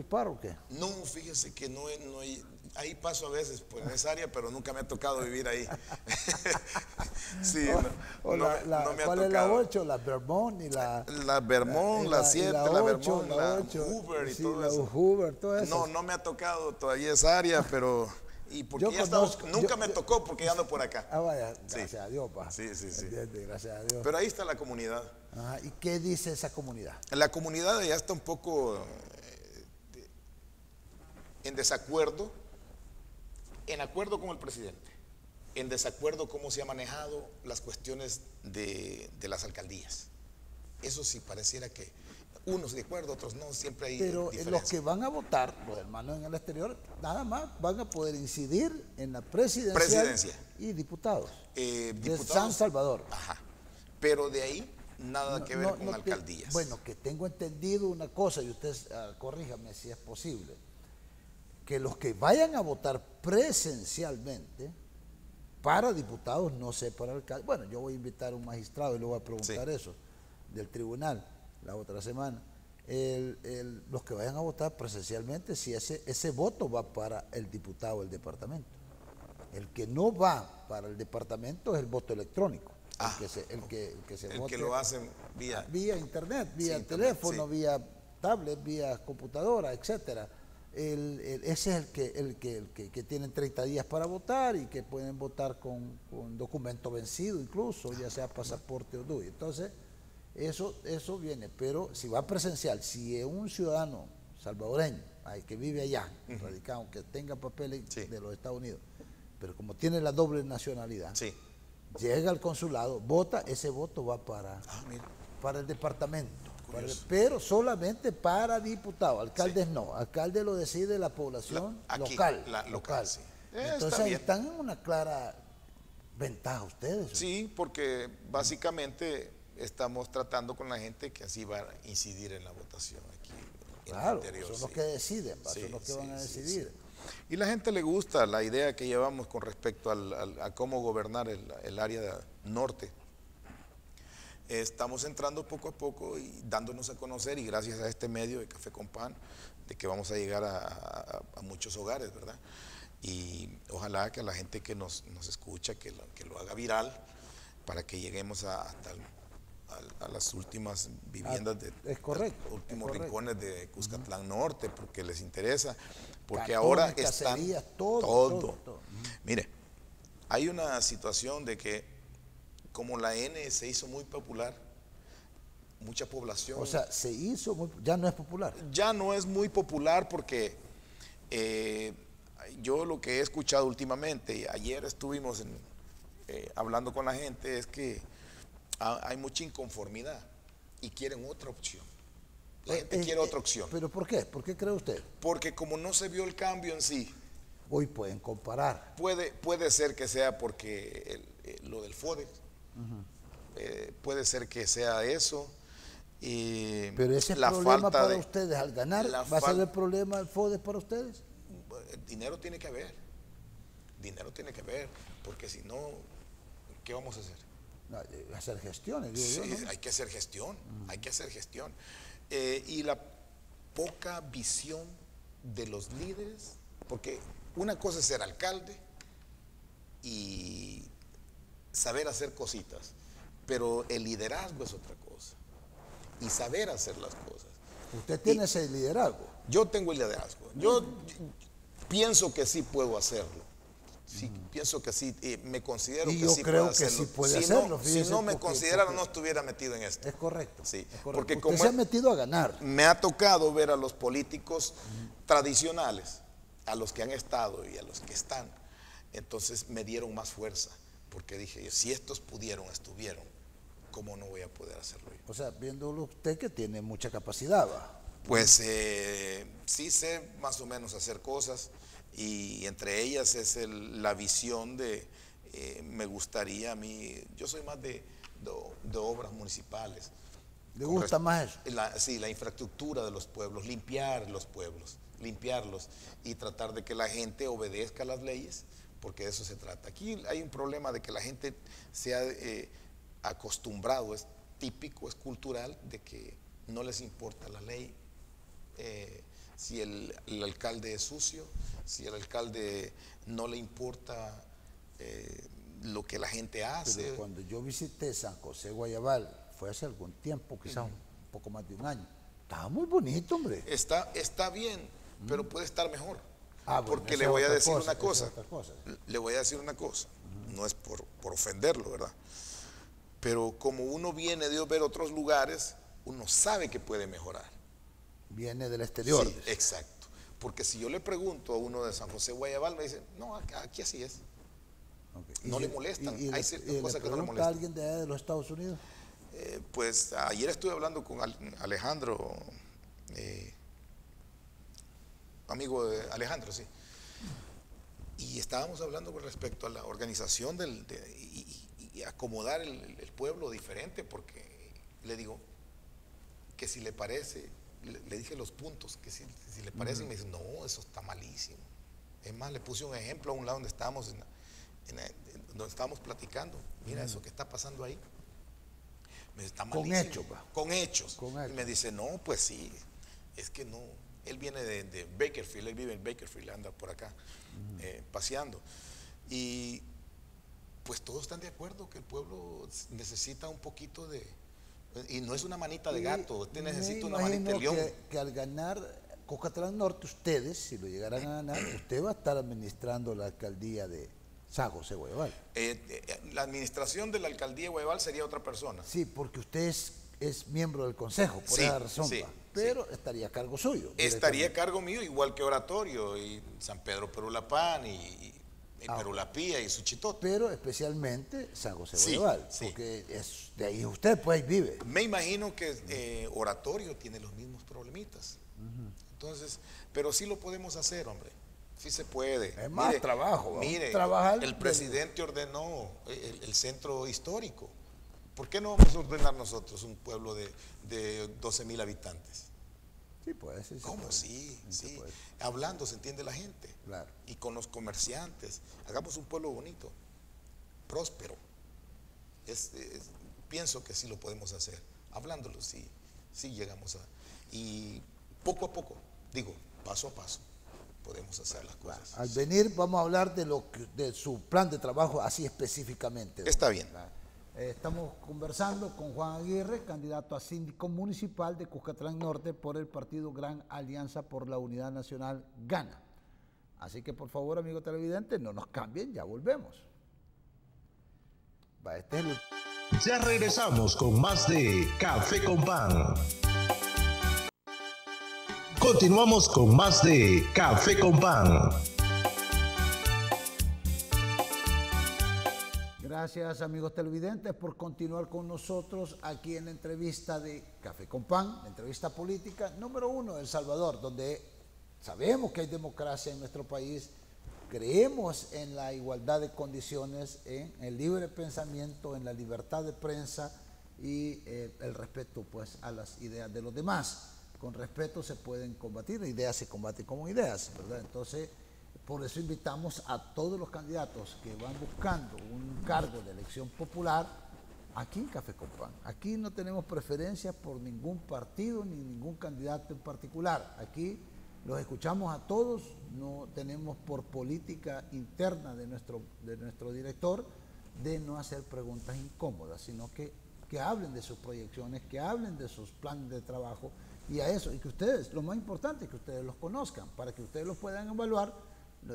Park o qué? No, fíjese que no, no hay, ahí paso a veces por esa área, pero nunca me ha tocado vivir ahí. sí, no, no, me ¿Cuál es la 8? La Vermont y la... La Vermont, la, 7, la, la, Vermont, la, 8, Hoover y todo la eso. Hoover, todo eso. No, no me ha tocado todavía esa área, pero... Y porque ya conozco, nunca me tocó porque ya ando por acá. Ah, vaya, gracias a Dios, pa. Sí, sí, sí. Gracias a Dios. Pero ahí está la comunidad. ¿Y qué dice esa comunidad? La comunidad ya está un poco eh, en desacuerdo, en acuerdo con el presidente, en desacuerdo cómo se ha manejado las cuestiones de, de las alcaldías. Eso sí pareciera que unos de acuerdo, otros no, siempre hay Pero los que van a votar, los hermanos en el exterior, nada más van a poder incidir en la presidencia y diputados, eh, de San Salvador. Ajá. Pero de ahí nada que ver con alcaldías. bueno, que tengo entendido una cosa, y usted ah, corríjame si es posible, que los que vayan a votar presencialmente para diputados, no sé, para alcalde. Bueno, yo voy a invitar a un magistrado y le voy a preguntar eso del tribunal la otra semana. los que vayan a votar presencialmente, si ese, ese voto va para el diputado del departamento. El que no va para el departamento es el voto electrónico. el ah, que se, el que, el que lo hacen vía... Vía internet, vía teléfono, vía tablet, vía computadora, etcétera. ese es el que, el que, el que, tienen 30 días para votar y que pueden votar con, con documento vencido incluso, ya sea pasaporte o DUI. Entonces, eso, eso viene, pero si va presencial, si es un ciudadano salvadoreño que vive allá, radicado, que tenga papeles de los Estados Unidos, pero como tiene la doble nacionalidad, llega al consulado, vota, ese voto va para, ah, para el departamento. pero solamente para diputados, alcaldes no, alcalde lo decide la población local. local. Eh, Entonces están en una clara ventaja ustedes. Sí, porque básicamente estamos tratando con la gente que así va a incidir en la votación aquí. Claro, son los que deciden, son los que van a decidir. Y la gente le gusta la idea que llevamos con respecto a cómo gobernar el, área norte. Estamos entrando poco a poco y dándonos a conocer y gracias a este medio de Café con Pan, de que vamos a llegar a, muchos hogares, ¿verdad? Y ojalá que la gente que nos, escucha, que lo, que lo haga viral, para que lleguemos a, hasta el a, las últimas viviendas ah, de es correcto, últimos rincones de Cuscatlán Norte porque les interesa, porque ahora están todo, todo. Mire, hay una situación de que como la N se hizo muy popular, mucha población. O sea, se hizo muy, ya no es popular. Ya no es muy popular porque eh, yo lo que he escuchado últimamente, ayer estuvimos eh, hablando con la gente, es que hay mucha inconformidad y quieren otra opción. La eh, gente eh, quiere otra eh, opción. ¿Pero por qué? ¿Por qué cree usted? Porque como no se vio el cambio en sí. Hoy pueden comparar. Puede, puede ser que sea porque lo del FODEX. puede ser que sea eso. Y Pero ese es el problema para ustedes al ganar. ¿Va a ser el problema el FODEX para ustedes? Dinero tiene que haber. Dinero tiene que haber. Porque si no, ¿qué vamos a hacer? Eh, hacer gestiones. sí, hay que hacer gestión, hay que hacer gestión. Eh, y la poca visión de los líderes, porque una cosa es ser alcalde y saber hacer cositas, pero el liderazgo es otra cosa. Y saber hacer las cosas. ¿Usted tiene ese liderazgo? Yo tengo el liderazgo. Yo pienso que sí puedo hacerlo Sí, pienso que sí, me considero y que sí creo que sí puede si hacerlo. No, si no me considerara, no estuviera metido en esto. Es correcto. Sí, porque como se ha metido a ganar. Me ha tocado ver a los políticos tradicionales, a los que han estado y a los que están. Entonces me dieron más fuerza, porque dije, si estos pudieron, estuvieron, ¿cómo no voy a poder hacerlo yo? O sea, viéndolo usted que tiene mucha capacidad, ¿va? Pues eh, sí sé más o menos hacer cosas y entre ellas es la visión de, eh, me gustaría a mí, yo soy más de, de, obras municipales. ¿Le gusta más eso? sí, la infraestructura de los pueblos, limpiar los pueblos, limpiarlos y tratar de que la gente obedezca las leyes, porque de eso se trata. Aquí hay un problema de que la gente se ha eh, acostumbrado, es típico, es cultural, de que no les importa la ley. Eh, si el, alcalde es sucio, si el alcalde no le importa eh, lo que la gente hace. cuando yo visité San José Guayabal, fue hace algún tiempo, quizás un poco más de un año, estaba muy bonito, hombre. Está, está bien, pero puede estar mejor. Ah, porque le voy a decir una cosa. Le voy a decir una cosa. No es por, por ofenderlo, ¿verdad? Pero como uno viene de ver otros lugares, uno sabe que puede mejorar. Viene del exterior. Sí, exacto. Porque si yo le pregunto a uno de San José Guayabal, me dice, no, aquí así es. No le molestan. Hay ciertas cosas que no le molestan. alguien de, de los Estados Unidos? Eh, pues ayer estuve hablando con Alejandro, eh, amigo de Alejandro, sí. Y estábamos hablando con respecto a la organización del, y, acomodar el, pueblo diferente, porque le digo que si le parece, le, dije los puntos, que si, le parece, me dice, no, eso está malísimo. Es más, le puse un ejemplo a un lado donde estábamos, donde estábamos platicando. Mira eso que está pasando ahí. Me está Con hechos, Con hechos. Y me dice, no, pues sí, es que no. Él viene de, Bakerfield, él vive en Bakerfield, anda por acá, eh, paseando. Y pues todos están de acuerdo que el pueblo necesita un poquito de, y no es una manita de gato, usted necesita una manita de león. Que, que al ganar Cocatlán Norte, ustedes, si lo llegaran a ganar, usted va a estar administrando la alcaldía de San José Guayabal. Eh, eh, la administración de la alcaldía de Guayabal sería otra persona. Sí, porque usted es, miembro del consejo, por esa razón. pero estaría a cargo suyo. Estaría a cargo mío, igual que Oratorio y San Pedro Perulapán y ah. Perulapía y Suchitote. Pero especialmente San José Guayabal, porque es, de ahí usted pues vive. Me imagino que eh, Oratorio tiene los mismos problemitas. Entonces, pero sí lo podemos hacer, hombre. Sí se puede. Es más trabajo. Mire, el presidente ordenó el, centro histórico. ¿Por qué no vamos a ordenar nosotros un pueblo de, de 12 mil habitantes? Sí, puede ser. ¿Cómo? Sí, sí. Hablando se entiende la gente. Claro. Y con los comerciantes. Hagamos un pueblo bonito, próspero. pienso que sí lo podemos hacer. Hablándolo, sí, sí llegamos a... Y poco a poco, digo, paso a paso, podemos hacer las cosas. Al venir vamos a hablar de, lo de su plan de trabajo así específicamente. Está bien. Eh, estamos conversando con Juan Aguirre, candidato a síndico municipal de Cuscatlán Norte por el partido Gran Alianza por la Unidad Nacional Gana. Así que por favor, amigo televidente, no nos cambien, ya volvemos. Este ya regresamos con más de Café con Pan. Continuamos con más de Café con Pan. Gracias amigos televidentes por continuar con nosotros aquí en la entrevista de Café con Pan, entrevista política número uno de El Salvador, donde sabemos que hay democracia en nuestro país, creemos en la igualdad de condiciones, en el libre pensamiento, en la libertad de prensa y eh, el respeto pues a las ideas de los demás con respeto se pueden combatir, ideas se combaten como ideas, ¿verdad? Entonces, por eso invitamos a todos los candidatos que van buscando un cargo de elección popular aquí en Café Compán. Aquí no tenemos preferencias por ningún partido ni ningún candidato en particular. Aquí los escuchamos a todos, no tenemos por política interna de nuestro, de nuestro director de no hacer preguntas incómodas, sino que, que hablen de sus proyecciones, que hablen de sus planes de trabajo y a eso, y que ustedes, lo más importante es que ustedes los conozcan, para que ustedes los puedan evaluar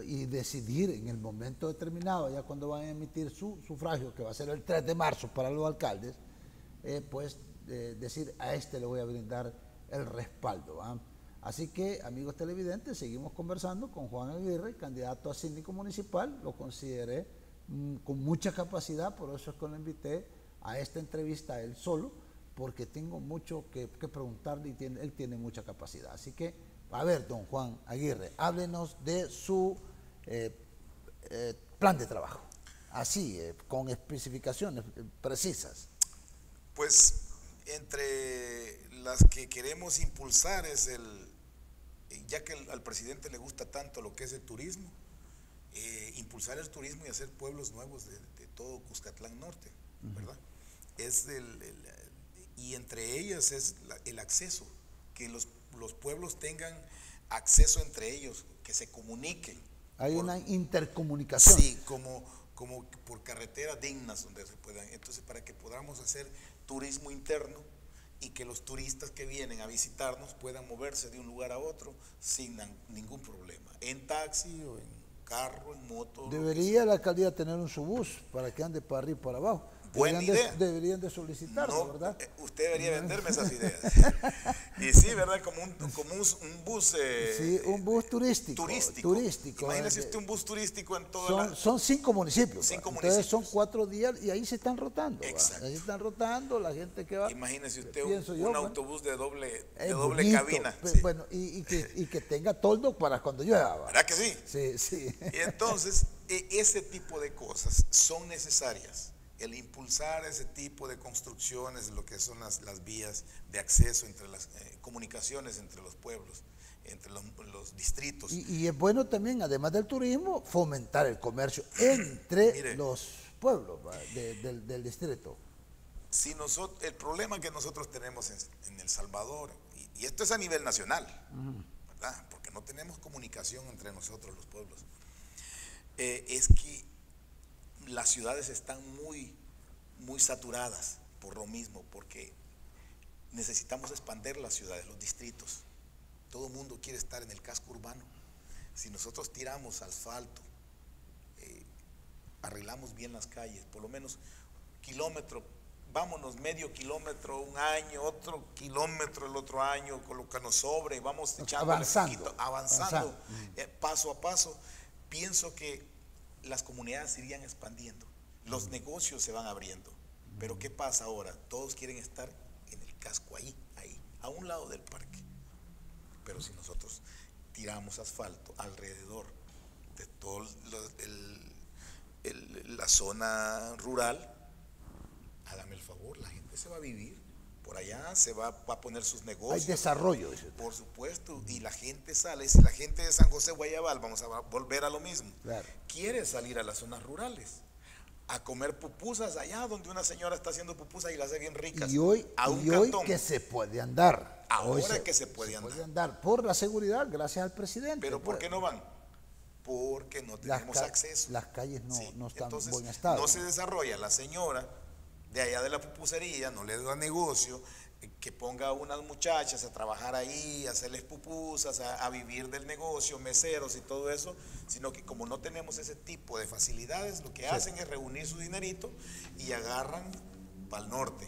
y decidir en el momento determinado, ya cuando van a emitir su sufragio, que va a ser el 3 de marzo para los alcaldes, eh, pues eh, decir a este le voy a brindar el respaldo. Así que, amigos televidentes, seguimos conversando con Juan Aguirre, candidato a síndico municipal, lo consideré mm, con mucha capacidad, por eso es que lo invité a esta entrevista él solo porque tengo mucho que, preguntarle y él tiene mucha capacidad. Así que, a ver, don Juan Aguirre, háblenos de su eh, eh, plan de trabajo, así, eh, con especificaciones precisas. Pues entre las que queremos impulsar es el, ya que al presidente le gusta tanto lo que es el turismo, impulsar el turismo y hacer pueblos nuevos de, todo Cuscatlán Norte, ¿verdad? Es y entre ellas es el acceso, que los, los, pueblos tengan acceso entre ellos, que se comuniquen. Hay una intercomunicación. Sí, como, como por carreteras dignas donde se puedan. Entonces, para que podamos hacer turismo interno y que los turistas que vienen a visitarnos puedan moverse de un lugar a otro sin ningún problema, en taxi o en carro, en moto. Debería la alcaldía tener un subús para que ande para arribus y para abajo. Buena deberían idea. De, deberían de solicitarlo, ¿verdad? Eh, usted debería venderme esas ideas. y sí, ¿verdad? Como un, como un, bus... Eh, sí, un bus turístico. Turístico. turístico Imagínese usted un bus turístico en todo son, son cinco municipios. Cinco Entonces son cuatro días y ahí se están rotando. Exacto. Ahí se están rotando la gente que va. Imagínese usted un, pues, autobús de doble, de doble cabina. Bueno, y, y, que, y, que, tenga toldo para cuando llueva. ¿Verdad que sí? Sí, sí. Y entonces, e, ese tipo de cosas son necesarias el impulsar ese tipo de construcciones, lo que son las, las vías de acceso entre las eh, comunicaciones entre los pueblos, entre los, distritos. Y, es bueno también, además del turismo, fomentar el comercio entre los pueblos del, distrito. Si nosotros, el problema que nosotros tenemos en, El Salvador, y, esto es a nivel nacional, ¿verdad? porque no tenemos comunicación entre nosotros los pueblos, eh, es que las ciudades están muy, muy saturadas por lo mismo, porque necesitamos expandir las ciudades, los distritos. Todo el mundo quiere estar en el casco urbano. Si nosotros tiramos asfalto, eh, arreglamos bien las calles, por lo menos kilómetro, vámonos medio kilómetro un año, otro kilómetro el otro año, con lo que nos sobre, vamos echando avanzando, avanzando, eh, paso a paso. Pienso que las comunidades se irían expandiendo, los negocios se van abriendo. Pero ¿qué pasa ahora? Todos quieren estar en el casco ahí, ahí, a un lado del parque. Pero si nosotros tiramos asfalto alrededor de toda la zona rural, hágame el favor, la gente se va a vivir por allá, se va, a poner sus negocios. Hay desarrollo. Por supuesto, y la gente sale, si la gente de San José Guayabal, vamos a volver a lo mismo, quiere salir a las zonas rurales a comer pupusas allá donde una señora está haciendo pupusas y las hace bien ricas. Y hoy, hoy que se puede andar. Ahora que se puede andar. puede andar por la seguridad, gracias al presidente. Pero ¿por qué no van? Porque no tenemos acceso. Las calles no, están en buen estado. No se desarrolla la señora de allá de la pupusería, no le da negocio, eh, que ponga a unas muchachas a trabajar ahí, a hacerles pupusas, a, vivir del negocio, meseros y todo eso, sino que como no tenemos ese tipo de facilidades, lo que hacen es reunir su dinerito y agarran para el norte.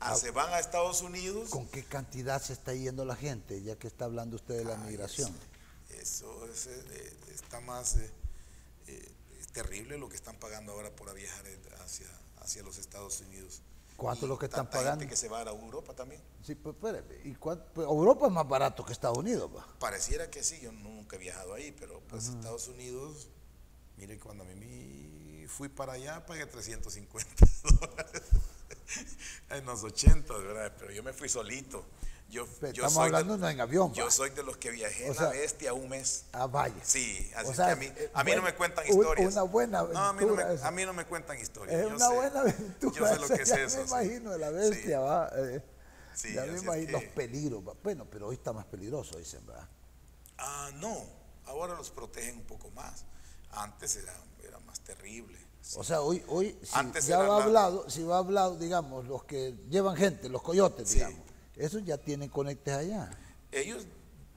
Ah, ah, se van a Estados Unidos. ¿Con qué cantidad se está yendo la gente, ya que está hablando usted de la migración? Eso, eh, está más eh, terrible lo que están pagando ahora por viajar hacia hacia los Estados Unidos. ¿Cuánto es lo que están pagando? Gente que se va a Europa también. Sí, pues espérate. ¿Y pues, Europa es más barato que Estados Unidos, va. Pareciera que sí, yo nunca he viajado ahí, pero pues Estados Unidos, mire, cuando a mí fui para allá pagué 350 dólares en los 80, ¿verdad? Pero yo me fui solito. Yo, Estamos hablando no en avión. Yo soy de los que viajé en la bestia un mes. Ah, vaya. Sí, así que a mí, eh, a mí no me cuentan historias. Una buena aventura. No, a mí no me, a mí no me cuentan historias. Es una buena aventura. Yo sé lo que es eso. Me imagino de la bestia, va. Eh, sí, ya me imagino los peligros. Bueno, pero hoy está más peligroso, dicen, ¿verdad? Ah, no. Ahora los protegen un poco más. Antes era, era más terrible. O sea, hoy, hoy si ya va hablado, si va hablado, digamos, los que llevan gente, los coyotes, digamos esos ya tienen conectes allá. Ellos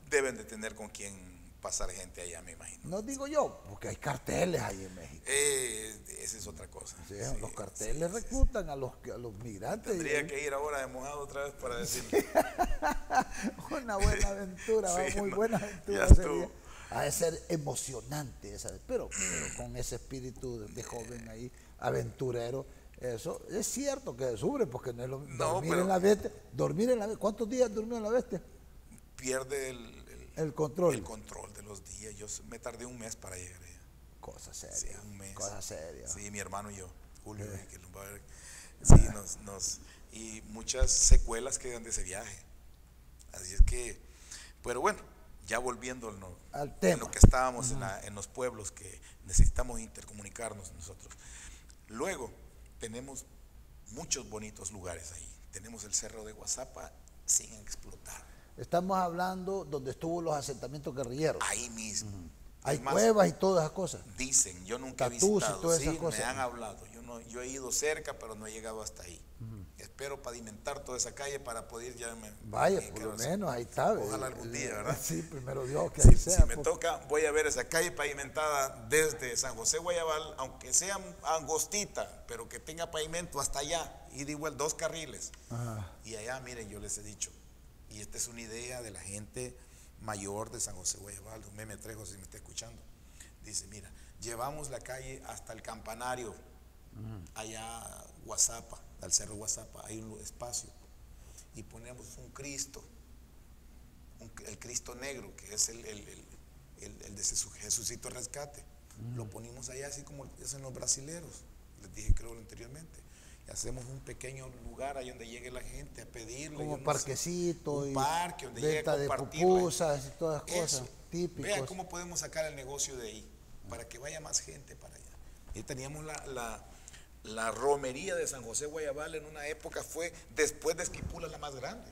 deben de tener con quién pasar gente allá, me imagino. No digo yo, porque hay carteles ahí en México. Eh, esa es otra cosa. los carteles reclutan a los, a los migrantes. Tendría que ir ahora de mojado otra vez para decirle. Una buena aventura, muy buena aventura sería. Ha de ser emocionante esa, pero, pero con ese espíritu de joven ahí, aventurero eso es cierto que sufre porque no es lo dormir en la bestia. Dormir en la ¿Cuántos días durmió en la bestia? Pierde el, control. El control de los días. Yo me tardé un mes para llegar allá. Cosa seria. Sí, un mes. Cosa seria. Sí, mi hermano y yo, Julio, Sí, nos, y muchas secuelas quedan de ese viaje. Así es que, pero bueno, ya volviendo al tema. en lo que estábamos en, en los pueblos que necesitamos intercomunicarnos nosotros. Luego tenemos muchos bonitos lugares ahí. Tenemos el cerro de Guasapa sin explotar. Estamos hablando donde estuvo los asentamientos guerrilleros. Ahí mismo. Hay cuevas y todas esas cosas. Dicen, yo nunca he visitado. Y todas esas cosas. me han hablado. Yo, no, yo he ido cerca, pero no he llegado hasta ahí. Espero pavimentar toda esa calle para poder ya me, Vaya, por lo menos, ahí está. Ojalá algún día, ¿verdad? Sí, primero Dios que sí, sea. Si me toca, voy a ver esa calle pavimentada desde San José Guayabal, aunque sea angostita, pero que tenga pavimento hasta allá, y de igual dos carriles. Y allá, miren, yo les he dicho, y esta es una idea de la gente mayor de San José Guayabal, un meme Trejo, si me está escuchando. Dice, mira, llevamos la calle hasta el campanario, allá Guasapa, al cerro Guasapa, hay un espacio, y ponemos un Cristo, el Cristo negro, que es el, el, el, de Jesucito Rescate. Lo ponimos allá así como en los brasileros, les dije creo anteriormente hacemos un pequeño lugar ahí donde llegue la gente a pedirle. Como parquecito. un parque donde llegue a de pupusas y todas las cosas típicas. Vea cómo podemos sacar el negocio de ahí, para que vaya más gente para allá. Y teníamos la, la, romería de San José Guayabal en una época fue después de Esquipula la más grande.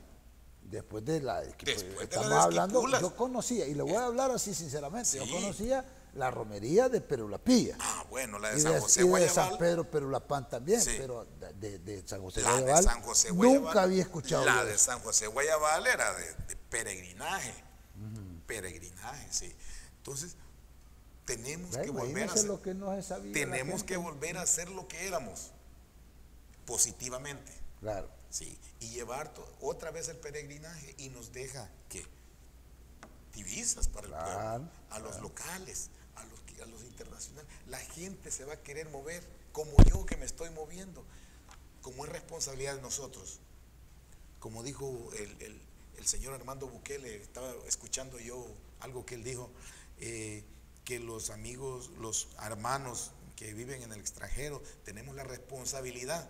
Después de la Después estamos hablando, yo conocía, y le voy a hablar así sinceramente, yo conocía la romería de Perulapilla. Ah, bueno, la de San José y de San Pedro Perulapán también, pero de, San José Guayabal. nunca había escuchado. La de San José Guayabal era de, peregrinaje. Peregrinaje, sí. Entonces, tenemos que volver a hacer lo que no Tenemos que volver a hacer lo que éramos positivamente. Claro. Sí, y llevar otra vez el peregrinaje y nos deja que divisas para el pueblo, a los locales, a los internacionales. La gente se va a querer mover, como yo que me estoy moviendo, como es responsabilidad de nosotros. Como dijo el, señor Armando Bukele, estaba escuchando yo algo que él dijo, eh, que los amigos, los hermanos que viven en el extranjero, tenemos la responsabilidad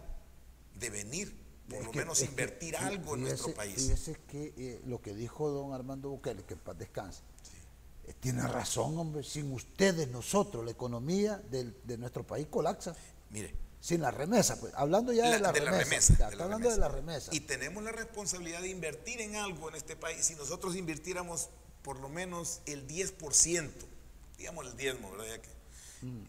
de venir, por lo menos invertir algo en nuestro país. Fíjese que eh, lo que dijo don Armando Bukele, que en paz descanse, eh, tiene razón, hombre. Sin ustedes, nosotros, la economía de, nuestro país colapsa. Mire. Sin la remesa, pues. Hablando ya de la, remesa. está hablando de la remesa. Y tenemos la responsabilidad de invertir en algo en este país. Si nosotros invirtiéramos por lo menos el 10%, digamos el diezmo, ¿verdad? que mm.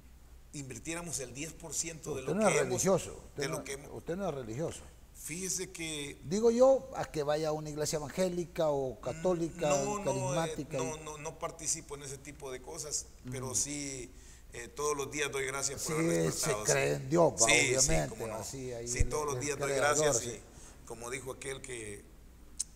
Invirtiéramos el 10% de lo, no que religioso. de lo que usted no es religioso. Fíjese que... Digo yo, a que vaya a una iglesia evangélica o católica o carismática. No, no, no, participo en ese tipo de cosas, pero sí... Eh, todos los días doy gracias por sí, haber se cree en Dios, obviamente. Sí, sí todos los días doy gracias y como dijo aquel que...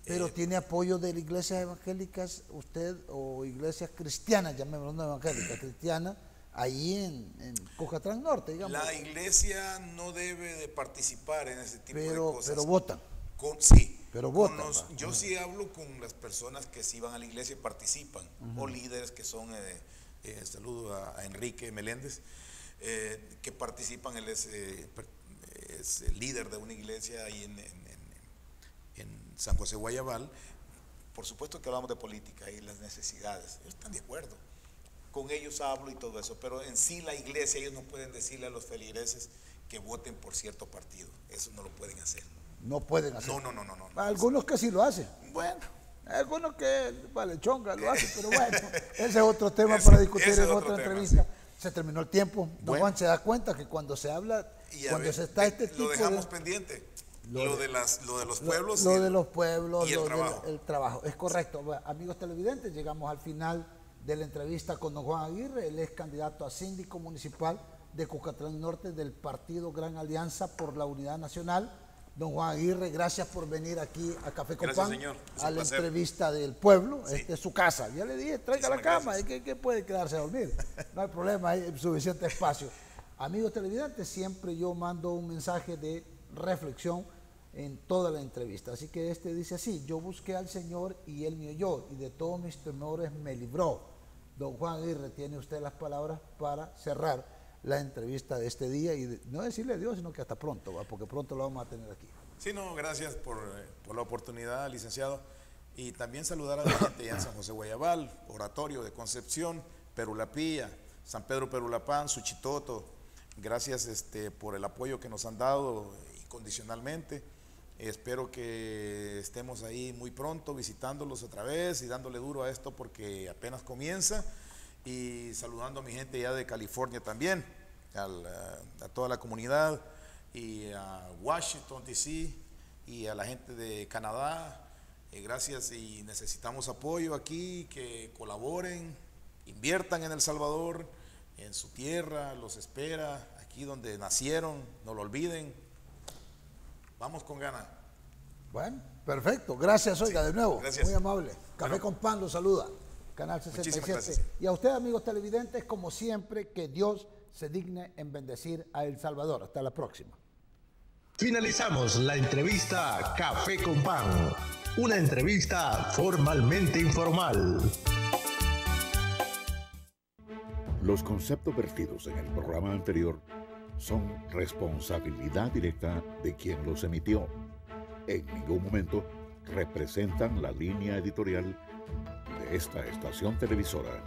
Pero eh, tiene apoyo de las iglesias evangélicas, usted, o iglesias cristianas, llamémoslo no evangélicas, cristianas, ahí en, en Cojatrán Norte, digamos. La iglesia no debe de participar en ese tipo de cosas. Pero votan. Con, sí. Pero votan. yo sí hablo con las personas que sí van a la iglesia y participan, o líderes que son, eh, eh, saludo a, Enrique Meléndez, eh, que participan, él es, es, líder de una iglesia ahí en, en, San José Guayabal. Por supuesto que hablamos de política y las necesidades, ellos están de acuerdo con ellos hablo y todo eso, pero en sí la iglesia, ellos no pueden decirle a los feligreses que voten por cierto partido, eso no lo pueden hacer. No pueden hacer. No, no, no, no. no algunos que sí lo hacen. Bueno. Algunos que, vale, chonga, lo hacen, pero bueno, ese es otro tema para discutir en otra entrevista. Se terminó el tiempo. Don Juan se da cuenta que cuando se habla, cuando se está este tipo Lo dejamos pendiente. Lo, de, las, lo de los pueblos. Lo, de los pueblos, y el, trabajo. el trabajo. Es correcto. amigos televidentes, llegamos al final de la entrevista con don Juan Aguirre. Él es candidato a síndico municipal de Cucatlán Norte del partido Gran Alianza por la Unidad Nacional. Don Juan Aguirre, gracias por venir aquí a Café con Pan, a la entrevista del pueblo. Esta es su casa. Ya le dije, traiga la cama, ¿qué, que puede quedarse a dormir? No hay problema, hay suficiente espacio. Amigos televidentes, siempre yo mando un mensaje de reflexión en toda la entrevista. Así que este dice así, yo busqué al Señor y Él me oyó y de todos mis temores me libró. Don Juan Aguirre, tiene usted las palabras para cerrar la entrevista de este día y no decirle adiós, sino que hasta pronto, porque pronto lo vamos a tener aquí. Sí, no, gracias por, eh, por la oportunidad, licenciado. Y también saludar a la gente en San José Guayabal, Oratorio de Concepción, Perulapilla, San Pedro Perulapán, Suchitoto. Gracias este, por el apoyo que nos han dado incondicionalmente. Espero que estemos ahí muy pronto visitándolos otra vez y dándole duro a esto porque apenas comienza. Y saludando a mi gente ya de California también, a toda la comunidad y a Washington, D.C. y a la gente de Canadá. Eh, gracias y necesitamos apoyo aquí, que colaboren, inviertan en El Salvador, en su tierra, los espera, aquí donde nacieron, no lo olviden. Vamos con ganas. Bueno, perfecto. Gracias, oiga, de nuevo. Muy amable. Café con pan lo saluda. Canal 67. Y a ustedes, amigos televidentes, como siempre, que Dios se digne en bendecir a El Salvador. Hasta la próxima. Finalizamos la entrevista Café con Pan, una entrevista formalmente informal. Los conceptos vertidos en el programa anterior son responsabilidad directa de quien los emitió. En ningún momento representan la línea editorial de esta estación televisora.